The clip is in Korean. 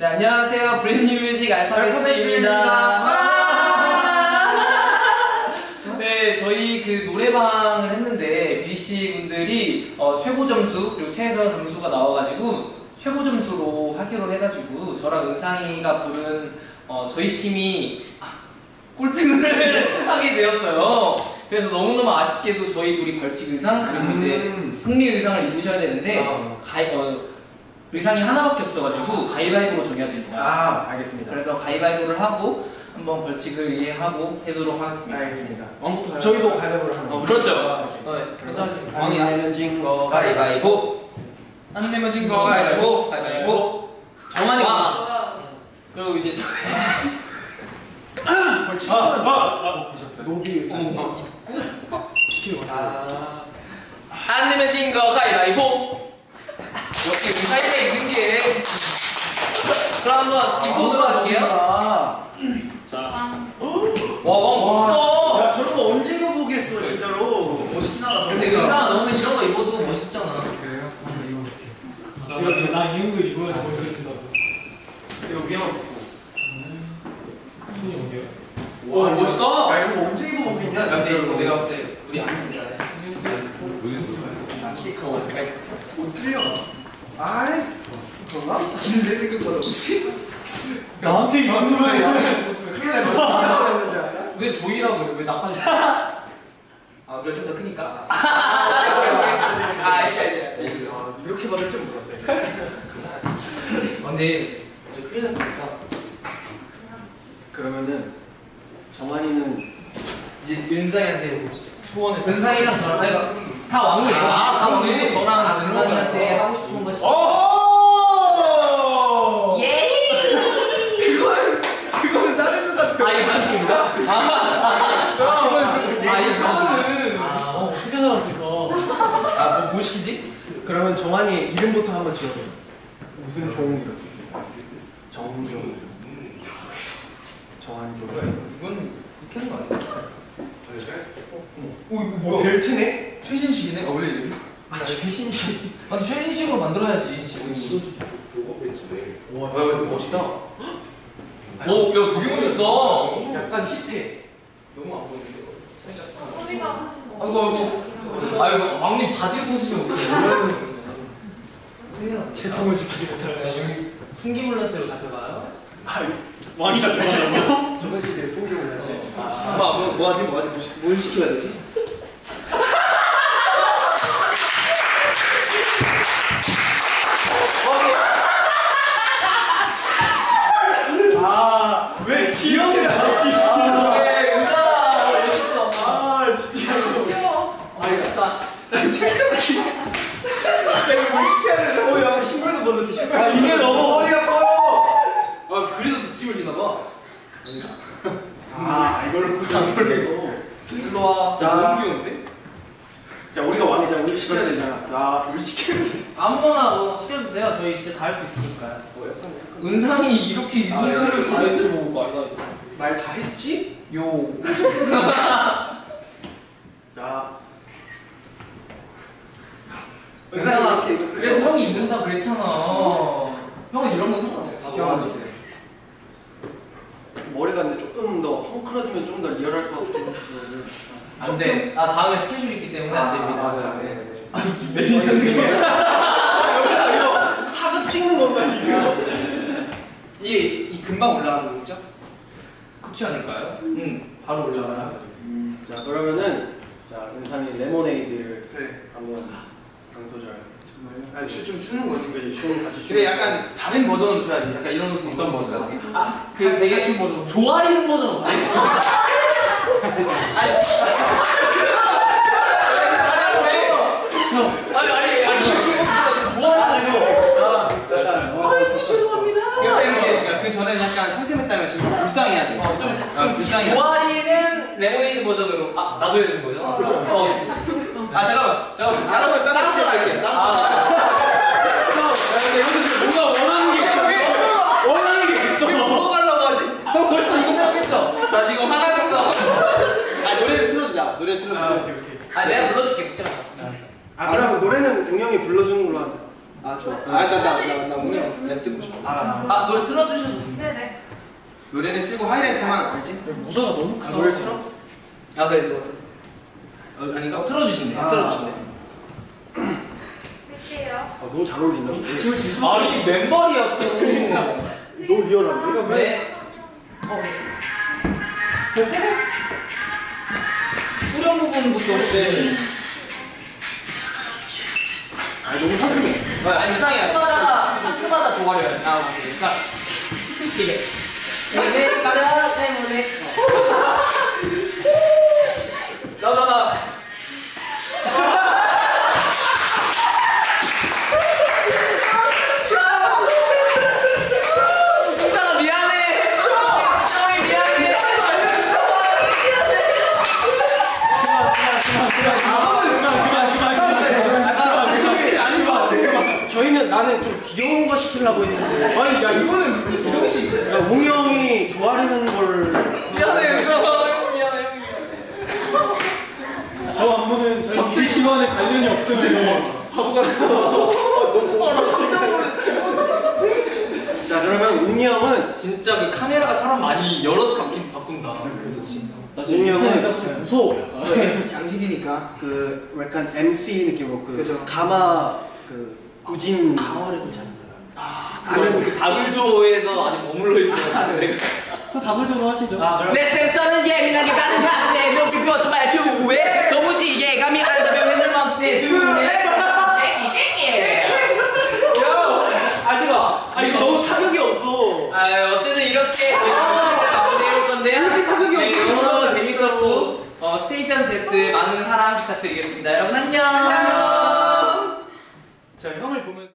네, 안녕하세요. 브랜뉴 뮤직 알파벳입니다. 네, 저희 그 노래방을 했는데 MC 분들이 어, 최고 점수 그리고 최저 점수가 나와가지고 최고 점수로 하기로 해가지고 저랑 은상이가 부른 어, 저희 팀이 아, 꼴등을 하게 되었어요. 그래서 너무너무 아쉽게도 저희 둘이 벌칙 의상 그리고 이제 승리 의상을 입으셔야 되는데 아. 가이, 어, 의상이 하나밖에 없어가지고 가위바위보로 정해야 됩니다. 아, 알겠습니다. 그래서 가위바위보를 하고 한번 벌칙을 이행하고 해도록 하겠습니다. 알겠습니다. 왕부터 가요. 저희도 가위바위보를 하는 어, 거. 그렇죠. 아, 어, 그렇죠. 왕이야. 아니면 진거 가위바위보. 안 내면 진 거 가위바위보. 가위바위보. 정한이 와. 와. 그리고 이제 저 벌칙. 아, 못 보셨어요? 노비 의상. 어, 입고 막 시키는 거. 아, 안 내면 진 거 가위바위보. 역시 의사이가 있는 게. 그럼 한번 입도록 할게요. 아. 자, 와, 와, 멋있다. 야, 저런 거 언제 입어보겠어, 진짜로. 멋있나? 근데 의상아, 너는 이런 거 입어도 멋있잖아. 그래요? 이거 나 이런 거 입어야지 멋있어진다고. 이거 위에만 벗고. 이분이 어디요? 와, 멋있다. 야, 이거 언제 입어보겠냐, 야, 근데 진짜로. 이거 내가 봤을 때 우리 안 내가 아, 키 커. 옷 틀려. 아이, 그런가? 내 생각보다. 나한테 무슨 큰일 날 뻔했어. 왜 조이라고 그래? 왜 나까지? 아, 그래 좀더 크니까. 아, 알지. 아, 이렇게 말할 줄 몰랐네. 근데 저 큰일 날 뻔했다. 그러면은, 정한이는 이제 은상이한테 뭐 소원을 은상이랑 저랑 다 왕이에요. 아, 다 왕이에요? 저랑 아, 은상이한테. 하고 싶은 어! 예! 그거는 그거는 다른 것 같아. 아, 이게 다른 팀입니다? 아, 아, 그거는 아, 어, 어떻게 살았을까? 아, 뭐, 뭐 시키지? 그러면 정한이 이름부터 한번 지어줘. 무슨 종 이렇게? 정종. 정한종. 이건 하는 거 아니야? 오, 이거 뭐 뭐야? 벨트네? 최신식이네? 아, 원래 이름이? 아, 최신식. 아, 최신식으로 만들어야지, 지금. 와, 이거 멋있다. 오, 야, 되게 멋있다. 약간 힙해. 너무 안 보이는데? 살짝. 아이고, 아이고. 아이고, 왕님 바지 벗으시면 났네. 채통을 지키지 못할. 네, 여기 풍기물란체로 잡혀가요? 왕이 잡혔잖아요. 저번 시대에 풍경을 해. 뭐, 뭐, 뭐 하지? 뭐 하지? 뭐, 시- 뭘 시켜야 되지? 아, 왜 귀여운 아저씨 있어? 네, 의자다. 멋있어. 아, 진짜. 아, 멋있다. 내가 뭘 시켜야 되나? 어, 야, 신발도 벗었어, 신발. 아, 이게 너무 허리가 커요. 아, 그래서 뒷짐을 지나 봐. 아, 이걸로 모르겠어. 일로 와. 자. 너무 귀여운데? 자, 우리가 왕이자 우리 시켜야 되잖아. 자, 우리 시켜야 돼. 아무거나 뭐 시켜도 돼요. 저희 진짜 다 할 수 있으니까요. 뭐 약간 은상이 이렇게 아, 네. 거를 다 했지 뭐 말다 말다 했지? 요. 자. 은상아, 이렇게. 그래서 형이 입는다 그랬잖아. 형은 이런 거 상관없어. 시켜가지고. 머리가 근데 조금 더 헝클어지면 좀 더 리얼할 것 같긴 해. 안 돼. 아 다음에 스케줄 있기 때문에 안 됩니다. 맞아요. 네, 네. 이거 사진 찍는 건가 지금? 이게 이 금방 올라가는 거죠? 그렇지 않을까요? 응. 바로 올라가요. 자 그러면은 자 은상이 레모네이드를 네. 한번 강소절. 아, 추, 좀 추는 거지. 그지 춤 같이 춤. 근데 약간 다른 버전으로 줘야지. 약간 이런 옷을 어떤. 버전? 아, 그 되게 춤 버전. 조아리는 버전 어때? 아니. 아니 아니 아니 이렇게 입었으니까 좀 조아리는 아 약간 뭐 아이고 죄송합니다. 그러니까 이렇게 그러니까 그 전에는 약간 상큼했다면 지금 불쌍해야 돼. 어, 좀, 아, 좀 불쌍해. 조아리는 레모네이드 버전으로 아 나도 해야 되는 거죠? 그렇죠. 어. 아 잠깐만 다른 거 다른 거 할게. 아, 이것도 지금 뭔가 원하는 게 있어. 원하는 게왜 있어. 물어가려고 하지? 너 벌써 이거 생각했죠? 나 지금 화나겠어. 아 노래를 틀어주자. 노래 틀어주자. 아 오케이 오케이. 아 내가 불러줄게 걱정 마. 아 그럼 노래는 용영이 불러주는 걸로 하자. 아아 좋아. 아나나나나 오늘 랩 듣고 싶어. 아, 아 노래 틀어주셔도 네네. 노래는 틀고 하이라이트만 알지? 모자가 너무 크다. 노래 틀어? 아 그래 이거. 어, 아닌가? 틀어주신대 아. 틀어주신대. 할게요. 아, 너무 잘 어울린다. 지금 지수. 아 이게 맨발이야 또 너무 리얼한데? 이거 왜? 네. 후렴 부분부터 혹시 아, 너무 상큼해. 아 이상해. 상큼하다가 상큼하다 좋아해요 아 오케이 이게 시키려고 했는데. 아니 야 이거는 씨. 야, 웅이 형이 좋아하는 걸. 미안해 은서 형이 미안해 형이 미안해 저 안무는 저희 비 시간에 관련이 없으면 바보가 됐어. 자, 그러면 웅이 형은 진짜 그 카메라가 사람 많이 여러 바뀐 바꾼다. 그렇지. 나 지금 인터넷가 좀 무서워. 너 MC 장식이니까. 그 약간 MC 느낌으로 그 그죠. 가마 그 우진 강화를 잘. 나 는그 다블조에서 아직 머물러 있어요. 제가. 다불적으로 하시죠. 내 센서는 예민하게 반응 가지네 눈빛 거쳐 말투에 도무지 예감이 안 맨날 멈추네 눈에 아지마. 아 이거 너무 타격이 없어. 아 어쨌든 이렇게 저희가 마무리해볼 건데요. 이렇게 타격이 네, 없어. 너무너무 재밌었고 어, 스테이션 Z 많은 사랑 부탁드리겠습니다. 여러분 안녕. 자 형을 보면.